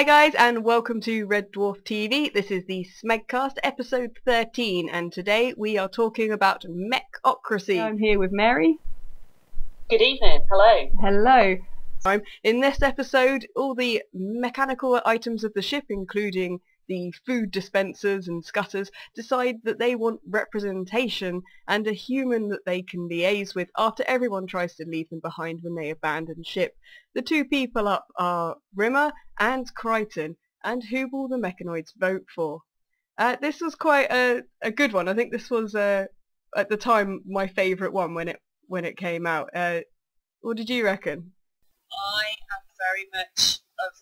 Hi guys and welcome to Red Dwarf TV. This is the Smegcast episode 13 and today we are talking about Mechocracy. I'm here with Mary. Good evening. Hello. Hello. In this episode, all the mechanical items of the ship, including the food dispensers and scutters, decide that they want representation and a human that they can liaise with after everyone tries to leave them behind when they abandon ship. The two people up are Rimmer and Kryten, and who will the mechanoids vote for? Uh, this was quite a, a good one. I think this was uh, at the time my favourite one when it when it came out. Uh, what did you reckon? I am very much of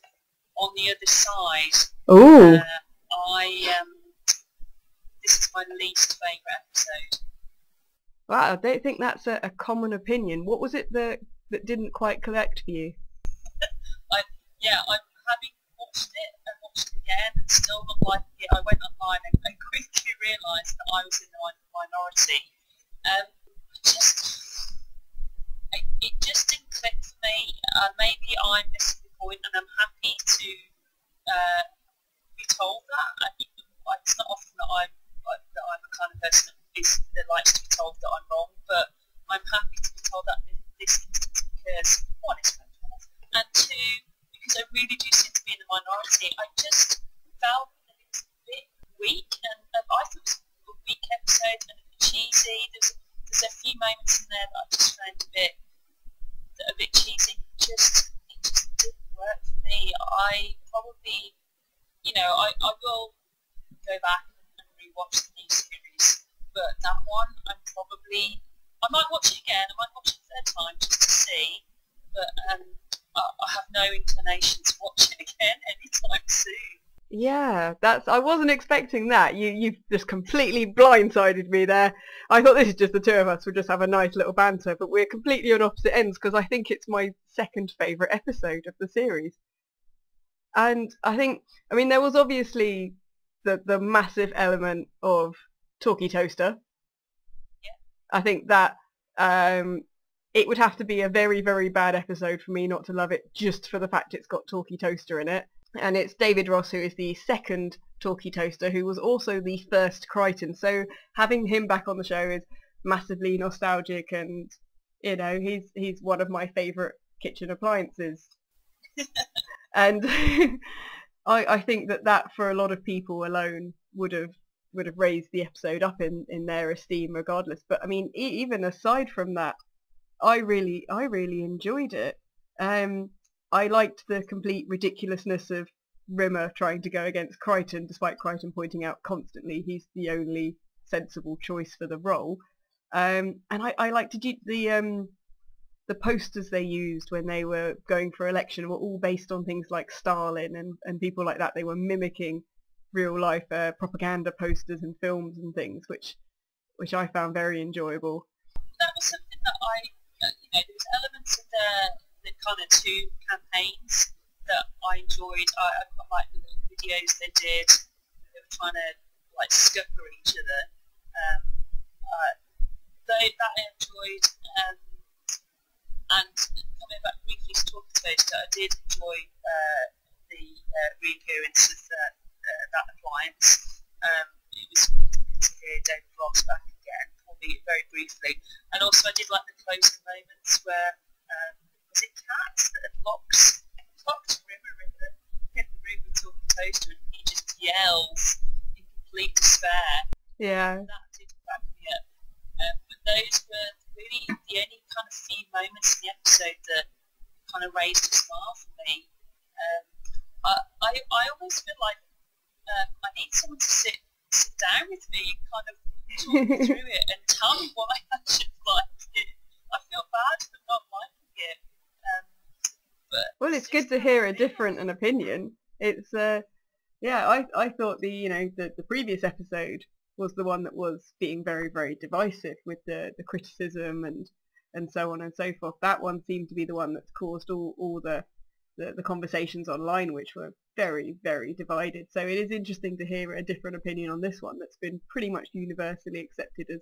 on the other side. Oh. Uh, I um, this is my least favourite episode. Wow, I don't think that's a, a common opinion. What was it that that didn't quite collect for you? I yeah, I'm having watched it and watched it again and still not liking it. I went online and, and quickly realised that I was in the minority. Um, just it, it just didn't click for me. Uh, maybe I'm missing point, and I'm happy to uh, be told that. I, it's not often that I'm that I'm the kind of person that, likes to be told that I'm wrong, but I'm happy to be told that in this instance because one is Red Dwarf, and two because I really do seem to be in the minority. I just felt that it was a bit weak, and um, I thought it was a weak episode and a bit cheesy. There's there's a few moments in there that I just found a bit a bit cheesy. Just work for me. I probably, you know, I, I will go back and rewatch the new series, but that one I'm probably I might watch it again. I might watch it a third time just to see, but um, I, I have no inclination to watch it again anytime soon. Yeah, that's. I wasn't expecting that. You you've just completely blindsided me there. I thought this is just the two of us We'll just have a nice little banter, but we're completely on opposite ends because I think it's my second favourite episode of the series. And I think, I mean, there was obviously the the massive element of Talkie Toaster. Yeah. I think that um, it would have to be a very very bad episode for me not to love it just for the fact it's got Talkie Toaster in it and it's David Ross who is the second Talkie Toaster, who was also the first Kryten. So having him back on the show is massively nostalgic, and you know he's he's one of my favourite kitchen appliances. and I I think that that for a lot of people alone would have would have raised the episode up in in their esteem regardless. But I mean, e- even aside from that, I really I really enjoyed it. Um, I liked the complete ridiculousness of Rimmer trying to go against Kryten, despite Kryten pointing out constantly he's the only sensible choice for the role. Um, and I, I liked the the, um, the posters they used when they were going for election were all based on things like Stalin and, and people like that. They were mimicking real life uh, propaganda posters and films and things, which which I found very enjoyable. That was something that I, you know, there was elements of the kind of two campaigns that I enjoyed. I, I quite liked the little videos they did. They were trying to like scupper each other. Um, uh, they, that I enjoyed. Um, and coming back briefly to Talkie Toaster, I did enjoy uh, the uh, reappearance of uh, that appliance. Um, it was good to hear David Ross back again, albeit very briefly. And also I did like the closing moments where um, was it Cats that had locked, locked Rimmer in the, in the room with Talkie Toaster and he just yells in complete despair. Yeah. That did crack me up. Um, but those were really the only kind of few moments in the episode that kind of raised a smile for me. Um, I, I, I almost feel like um, I need someone to sit sit down with me and kind of talk me through it and tell me why I should like it. I feel bad for not liking it. Um, but Well, it's good hear a different an opinion. It's uh, yeah, I I thought the you know the the previous episode was the one that was being very very divisive with the the criticism and and so on and so forth. That one seemed to be the one that's caused all all the the, the conversations online, which were very very divided. So it is interesting to hear a different opinion on this one that's been pretty much universally accepted as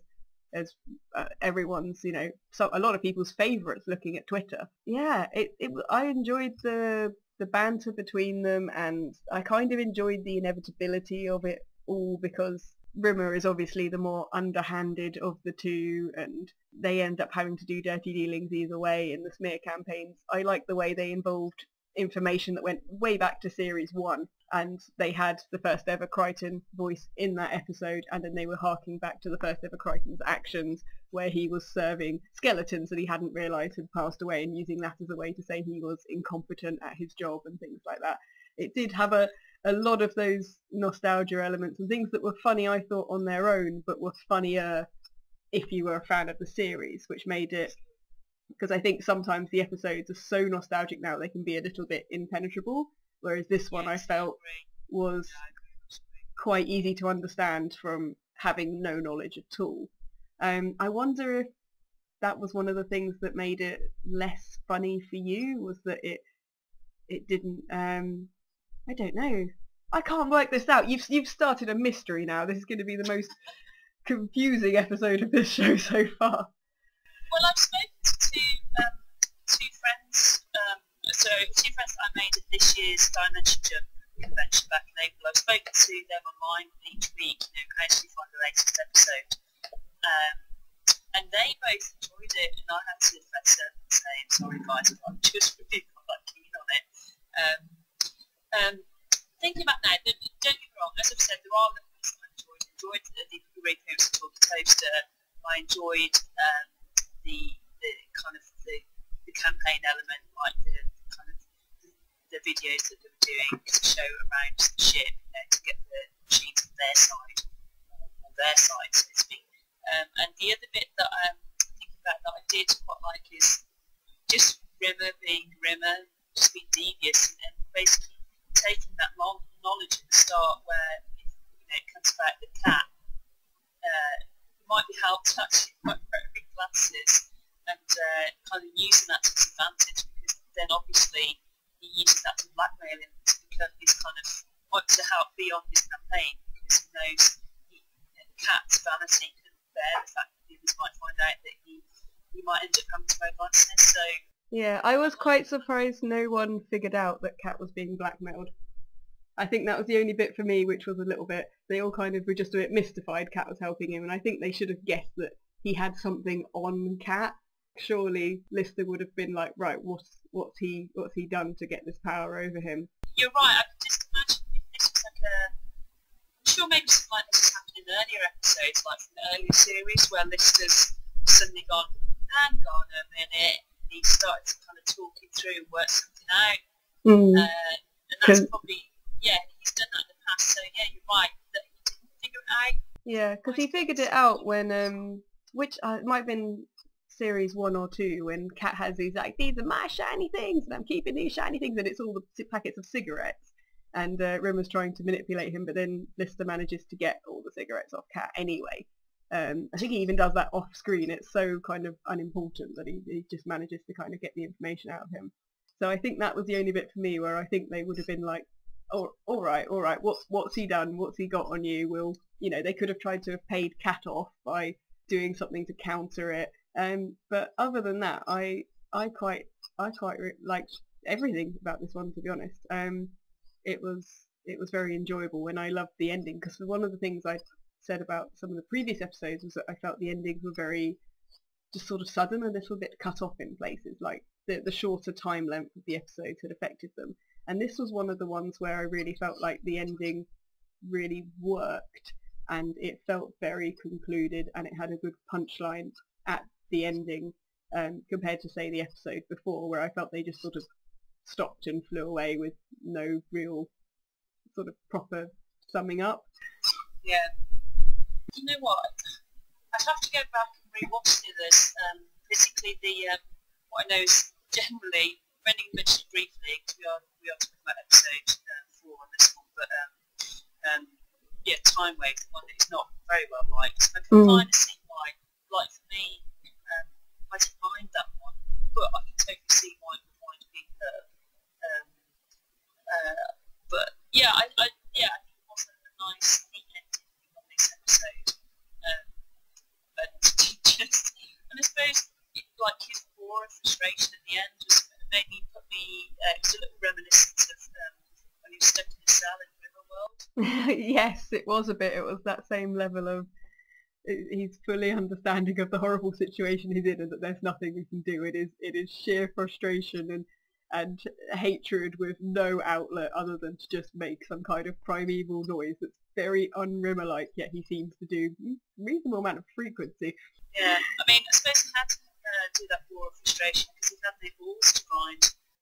as uh, everyone's, you know, so a lot of people's favourites looking at Twitter. Yeah, it, it I enjoyed the the banter between them, and I kind of enjoyed the inevitability of it all because Rimmer is obviously the more underhanded of the two, and they end up having to do dirty dealings either way in the smear campaigns. I like the way they involved information that went way back to series one and they had the first ever Kryten voice in that episode and then they were harking back to the first ever Kryten's actions where he was serving skeletons that he hadn't realised had passed away and using that as a way to say he was incompetent at his job and things like that. It did have a, a lot of those nostalgia elements and things that were funny I thought on their own but were funnier if you were a fan of the series which made it because I think sometimes the episodes are so nostalgic now they can be a little bit impenetrable, whereas this one I felt was quite easy to understand from having no knowledge at all. Um, I wonder if that was one of the things that made it less funny for you, was that it it didn't. Um, I don't know. I can't work this out. You've you've started a mystery now. This is going to be the most confusing episode of this show so far. Well, I've spoken so two friends I made at this year's Dimension Jump convention back in April, I've spoken to them online each week, you know, how to find the latest episode. Um, and they both enjoyed it, and I had to press them and say, sorry guys, I'm just really not that keen on it. Um, um, thinking about that, don't get me wrong, as I've said, there are elements that I enjoyed. I enjoyed the, the Coast Talkie Toaster. I enjoyed um, the, the kind of campaign element, like the kind of the videos that they were doing to show around the ship, you know, to get the machines on their side, or, or their side, so to speak. Um, and the other bit that I'm thinking about that I did quite like is just Rimmer being Rimmer, just being devious, and basically taking that long knowledge at the start where you know, it comes about the cat, uh, might be helped actually by wearing glasses and uh, kind of using that to his advantage because then obviously he uses that to blackmail him to become his kind of, wants to help be on his campaign because he knows he, Cat's vanity couldn't bear the fact that viewers might find out that he, he might end up coming to homelessness. So yeah, I was quite surprised no one figured out that Cat was being blackmailed. I think that was the only bit for me which was a little bit, they all kind of were just a bit mystified Cat was helping him and I think they should have guessed that he had something on Cat surely Lister would have been like, right, what's what's he what's he done to get this power over him? You're right. I can just imagine if this was like a. I'm sure maybe something like this has happened in earlier episodes, like from the earlier series, where Lister's suddenly gone, hang on a minute, he started to kind of talk it through and work something out. Mm. Uh, and that's probably, yeah, he's done that in the past, so yeah, you're right, that he didn't figure it out. Yeah, because he figured it out when, um, which uh, it might have been series one or two when Cat has these like these are my shiny things and I'm keeping these shiny things and it's all the packets of cigarettes and uh, Rimmer's trying to manipulate him but then Lister manages to get all the cigarettes off Cat anyway. Um, I think he even does that off screen. It's so kind of unimportant that he, he just manages to kind of get the information out of him. So I think that was the only bit for me where I think they would have been like, oh, all right, all right, what's what's he done? What's he got on you? Will you know they could have tried to have paid Cat off by doing something to counter it um, but other than that, I I quite I quite liked everything about this one to be honest. Um, it was it was very enjoyable and I loved the ending because one of the things I said about some of the previous episodes was that I felt the endings were very just sort of sudden, a little bit cut off in places, like the, the shorter time length of the episodes had affected them. And this was one of the ones where I really felt like the ending really worked and it felt very concluded and it had a good punchline at the ending um, compared to say the episode before where I felt they just sort of stopped and flew away with no real sort of proper summing up. Yeah. You know what? I'd have to go back and rewatch the others. Um, basically, the um, what I know is generally, Brendan mentioned briefly, because we are, we are talking about episode uh, four on this one, but um, um, yeah, Timewave, the one that is not very well liked. I can mm. kind of see why, like for me, I didn't mind that one, but I can totally see why it would want to be her. Um, uh, but yeah, I, I, yeah, I think it was a nice, neat ending on this episode. Um, and just, and I suppose it, like his roar of frustration at the end just maybe put me, uh, it was a little reminiscent yes, it was a bit. It was that same level of he's fully understanding of the horrible situation he's in and that there's nothing we can do. It is it is sheer frustration and and hatred with no outlet other than to just make some kind of primeval noise that's very un-Rimmer-like, yet he seems to do reasonable amount of frequency. Yeah, I mean, I suppose he had to uh, do that war of frustration because he had no balls to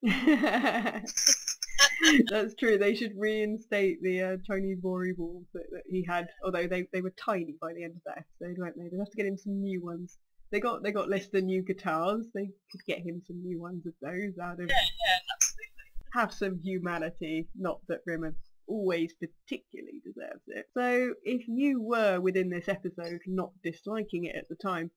grind. That's true. They should reinstate the uh, Chinese Bory balls that, that he had, although they, they were tiny by the end of that episode, weren't they? They'd have to get him some new ones. They got they got Lister new guitars. They could get him some new ones of those. Out of Yeah, yeah, absolutely. have some humanity. Not that Rimmer always particularly deserves it. So if you were within this episode not disliking it at the time,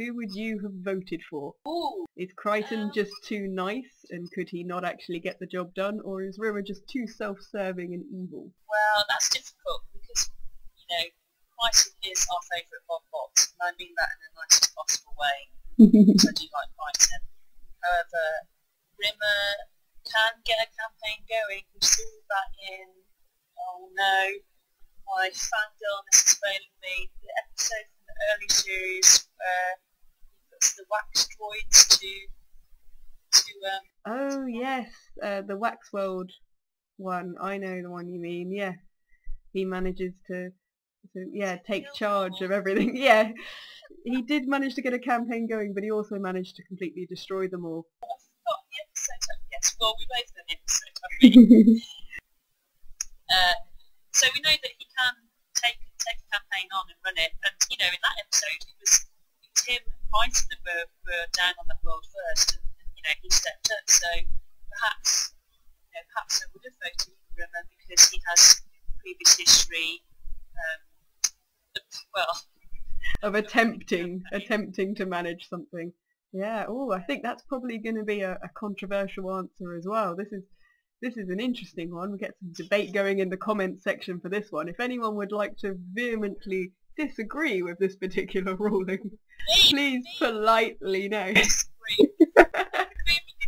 who would you have voted for? Ooh, Is Kryten Um, just too nice and could he not actually get the job done or is Rimmer just too self-serving and evil? well, that's difficult because, you know, Kryten is our favourite Bob Bot, and I mean that in the nicest possible way, because I do like Kryten. However, Rimmer can get a campaign going. We saw that in, oh no, my fangirlness is failing me, the episode from the early series where he puts the wax droids to, to um, oh yes, uh, the Wax World one. I know the one you mean. Yeah, he manages to, to yeah take charge of everything. Yeah, he did manage to get a campaign going, but he also managed to completely destroy them all. I forgot the episode. Yes, well, we both know the episode. uh, so we know that he can take take a campaign on and run it. And you know, in that episode, it was it was him that were, were down on that world first, and, and you know he stepped up. So perhaps you know, perhaps I would have voted for Rimmer because he has previous history. Um, well, of attempting attempting to manage something. Yeah. Oh, I think that's probably going to be a, a controversial answer as well. This is this is an interesting one. We get some debate going in the comments section for this one. If anyone would like to vehemently disagree with this particular ruling, please politely know. disagree.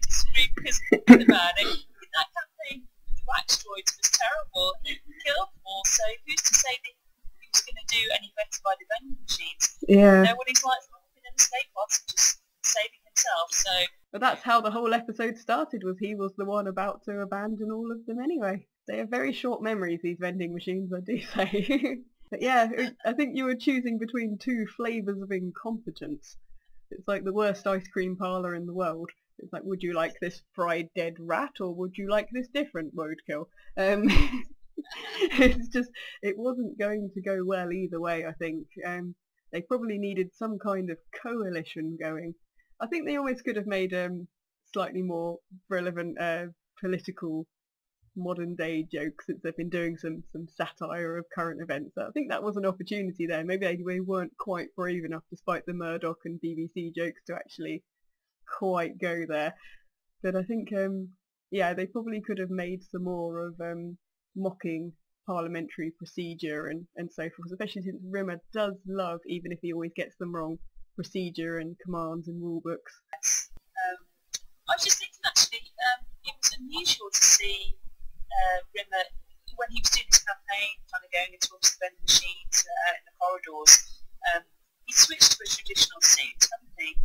Disagree because think about it. That campaign, the wax droids was terrible. He killed them all. So who's to say that he was going to do any better by the vending machines? yeah. You know what he's like in an escape pod, just saving himself. So But that's how the whole episode started. Was he was the one about to abandon all of them anyway. They have very short memories, these vending machines, I do say. But yeah, I think you were choosing between two flavours of incompetence. It's like the worst ice cream parlour in the world. It's like, would you like this fried dead rat or would you like this different roadkill? Um, it's just, it wasn't going to go well either way, I think. Um, they probably needed some kind of coalition going. I think they almost could have made um, slightly more relevant uh, political modern day jokes since they've been doing some some satire of current events. I think that was an opportunity there. Maybe they, they weren't quite brave enough, despite the Murdoch and BBC jokes, to actually quite go there. But I think, um, yeah, they probably could have made some more of um, mocking parliamentary procedure and, and so forth, especially since Rimmer does love, even if he always gets them wrong, procedure and commands and rule books. um, I was just thinking actually, um, it was unusual to see uh, Rimmer when he was doing his campaign, kind of going into the vending machines uh, in the corridors. Um, he switched to a traditional suit, hadn't he?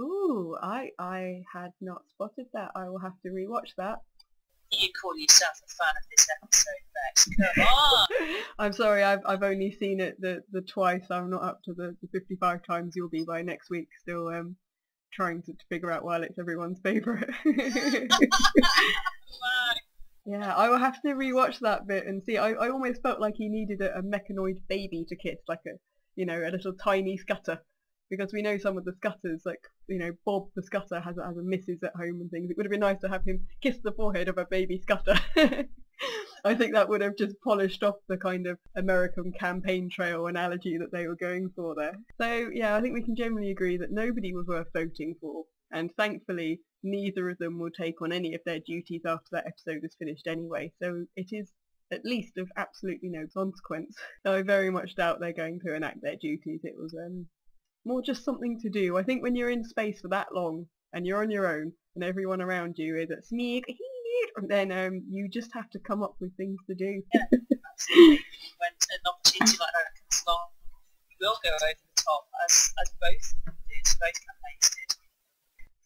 Ooh, I I had not spotted that. I will have to rewatch that. You call yourself a fan of this episode, Bex. Come on! I'm sorry, I've I've only seen it the the twice. I'm not up to the, the 55 times you'll be by next week. Still um trying to, to figure out why it's everyone's favourite. Yeah, I will have to rewatch that bit and see. I, I almost felt like he needed a, a mechanoid baby to kiss, like a you know a little tiny scutter. Because we know some of the scutters, like you know Bob the scutter has a, has a missus at home and things. It would have been nice to have him kiss the forehead of a baby scutter. I think that would have just polished off the kind of American campaign trail analogy that they were going for there. So yeah, I think we can generally agree that nobody was worth voting for, and thankfully neither of them will take on any of their duties after that episode is finished anyway. So it is at least of absolutely no consequence. I very much doubt they're going to enact their duties. It was um, more just something to do. I think when you're in space for that long and you're on your own and everyone around you is at sneak, then um, you just have to come up with things to do. absolutely. When an opportunity like that comes along, you will go over the top, as, as both did, both campaigns did.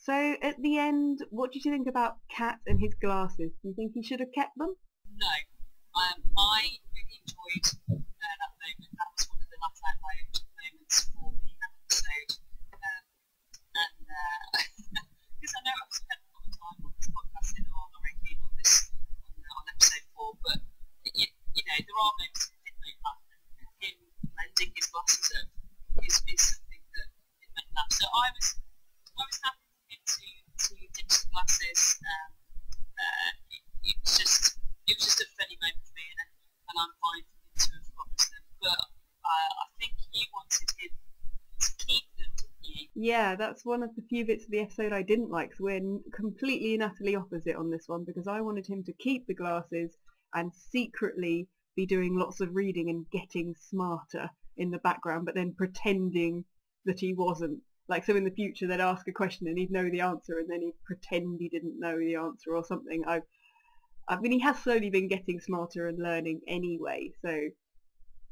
So at the end, what did you think about Cat and his glasses? Do you think he should have kept them? No. Um, I really enjoyed uh, that moment. That was one of the laugh out loud moments for the episode. Um, and because uh, I know I've spent a lot of time on this podcast and not very keen on this on, uh, on episode four, but you, you know there are moments that did make laugh, and him lending his glasses up is, is something that did make laugh. So I was I was happy to ditch glasses. Um, uh, it, it was just it was just a funny moment for me, and, and I'm fine for him to have promised them. But uh, I think you wanted him to keep them, didn't you? Yeah, that's one of the few bits of the episode I didn't like. So we're completely and utterly opposite on this one because I wanted him to keep the glasses and secretly be doing lots of reading and getting smarter in the background, but then pretending that he wasn't. Like, so in the future they'd ask a question and he'd know the answer and then he'd pretend he didn't know the answer or something. I, I mean, he has slowly been getting smarter and learning anyway, so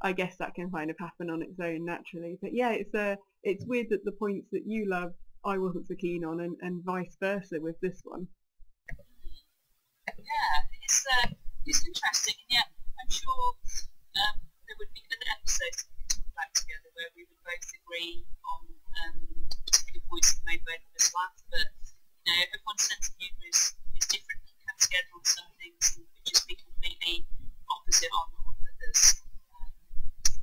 I guess that can kind of happen on its own naturally. But yeah, it's uh, it's weird that the points that you love I wasn't so keen on, and, and vice versa with this one. Yeah, it's uh, it's interesting. and Yeah, I'm sure um, there would be other episodes we could talk about together where we would both agree on um, particular points made both of us laugh. But you know, everyone's sense of humour is, is different. You come together on some things and we just be completely opposite on, on others. Um,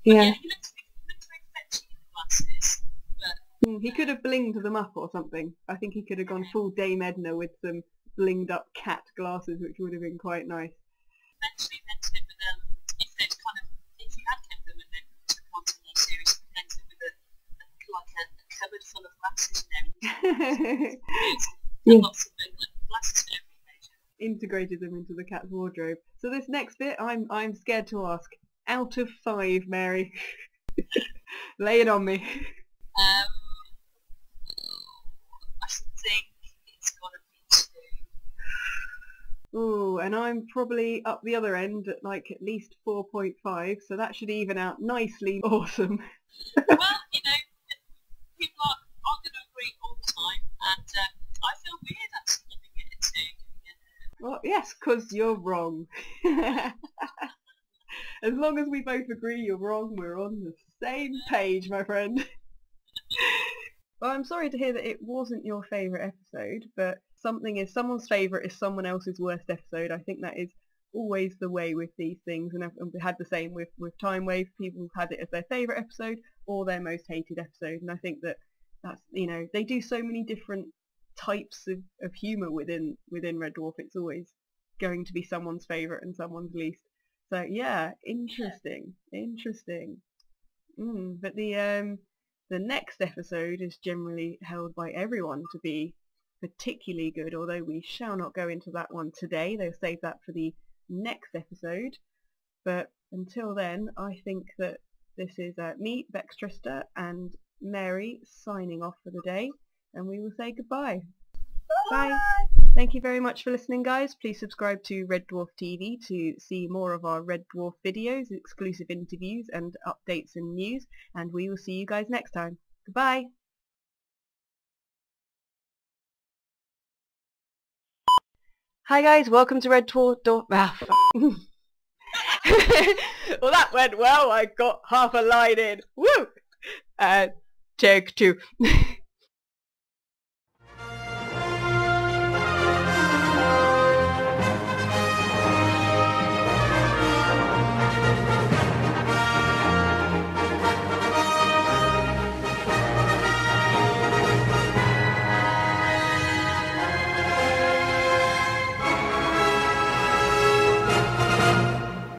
yeah, he looks, he looks very fetching in the glasses, but Mm, He could have blinged them up or something. I think he could have gone full Dame Edna with some blinged up cat glasses, which would have been quite nice. Integrated them into the cat's wardrobe. So this next bit, I'm I'm scared to ask. Out of five, Mary. Lay it on me. Um, I think it's got to be two. Ooh, and I'm probably up the other end at like at least 4.5, so that should even out nicely awesome. well, you know, people are, aren't going to agree all the time, and uh, I feel weird actually giving it a two, giving it a Well, yes, 'cause you're wrong. as long as we both agree you're wrong, we're on the same page, my friend. well, I'm sorry to hear that it wasn't your favourite episode, but something is someone's favourite is someone else's worst episode. I think that is always the way with these things, and we had the same with, with Timewave. People have had it as their favourite episode or their most hated episode, and I think that that's, you know, they do so many different types of, of humour within within Red Dwarf. It's always going to be someone's favourite and someone's least. So yeah, interesting, interesting. Mm, but the um the next episode is generally held by everyone to be particularly good, although we shall not go into that one today. They'll save that for the next episode. But until then, I think that this is uh, me, Bex Trista, and Mary signing off for the day, and we will say goodbye. Bye. Thank you very much for listening, guys. Please subscribe to Red Dwarf TV to see more of our Red Dwarf videos, exclusive interviews, and updates and news. And we will see you guys next time. Goodbye. Hi guys, welcome to Red Dwarf. Dwarf ah, well, that went well. I got half a line in. Woo! Uh, take two.